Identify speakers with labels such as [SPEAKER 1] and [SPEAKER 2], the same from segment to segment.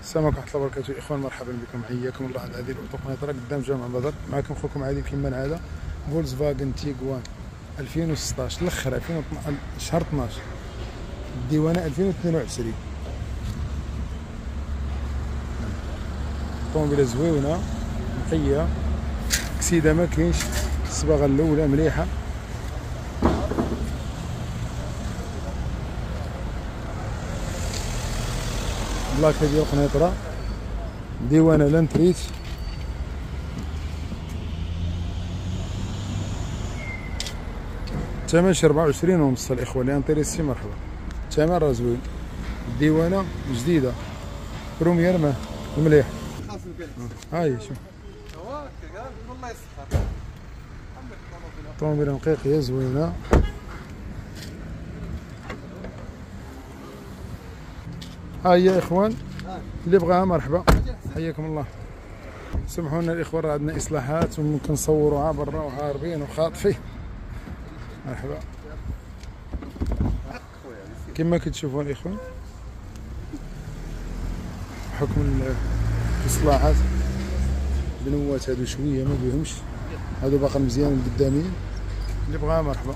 [SPEAKER 1] السلام عليكم ورحمة الله وبركاته. إخوان مرحبا بكم. حياكم الله على هذه الاوتو قنيطره قدام جامع بدر معكم خوكم عادل كيما العاده فولكس فاجن تيغوان 2016 الأخر 2012 شهر 12 الديوانه 2022 طوموبيله زويونه نقيه كسيدة ما كاينش. الصباغة الأولى مليحة. بلاكه ديال قنيطره ديوانة la retraite الثمن شي 24 ونص الإخوة اللي intéressé مرحبا. الثمن راه زوين. الديوانه جديدة. première main مليح. هاي شوف. طوموبيله نقيه زوينة. ها هي يا إخوان. اللي بغاها مرحبا. حياكم الله. سمحوا لنا الاخوان راه عندنا إصلاحات وممكن نصوروها برا وهاربين وخاطفين مرحبا. كما كتشوفوا الاخوان حكم الإصلاحات البنوات هادو شوية ما بيهمش. هادو باقي مزيان قدامين اللي بغاها مرحبا.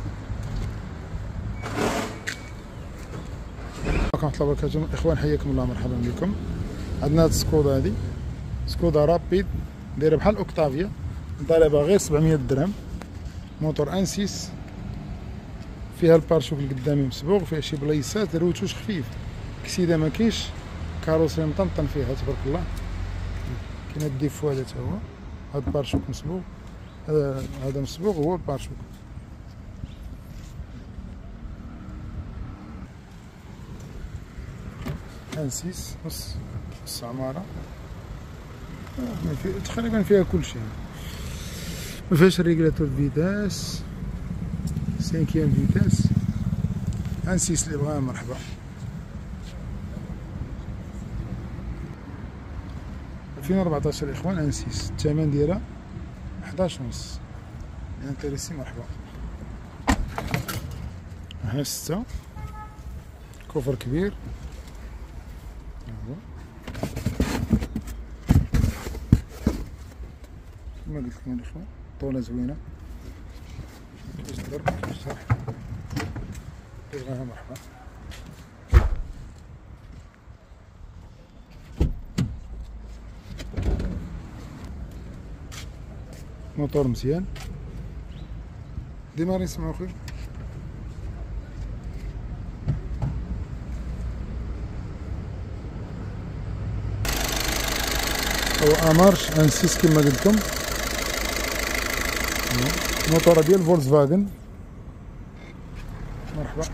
[SPEAKER 1] ورحمة الله وبركاته. إخوان حياكم الله مرحبا بكم. عندنا هاد السكودا هادي. سكودا رابيد دايرة بحال أوكتافيا. ضاربه غير 700 درهم. موتور 6 فيها ال pare-chocs القدامي مصبوغ فيها شي بليسات retouche خفيف. كسيدة ما كاينش. carrosserie مطنطن فيها تبارك الله. كاين ال défaut هذا تا هو. هاد ال pare-chocs مصبوغ. هذا مصبوغ هو ال pare-chocs. أنسيس نص نص عمارة في تقريبا فيها كل شيء. ما فيهاش فيتاس سانكيام فيتاس. أنسيس اللي بغاها مرحبا. ألفين وربعطاش الإخوان أنسيس. الثمن ديالها حداش ونص. إنتريسي مرحبا. هنا ستة. كفر كبير. كما قلت لكم الاخوان طولة زوينة كيفاش تضرب كيفاش صح تبغاها مرحبا موتور مزيان. ديما نسمعو خير. هو أمارش en six كما قلت لكم موتور ديال فولكس فاجن مرحبا.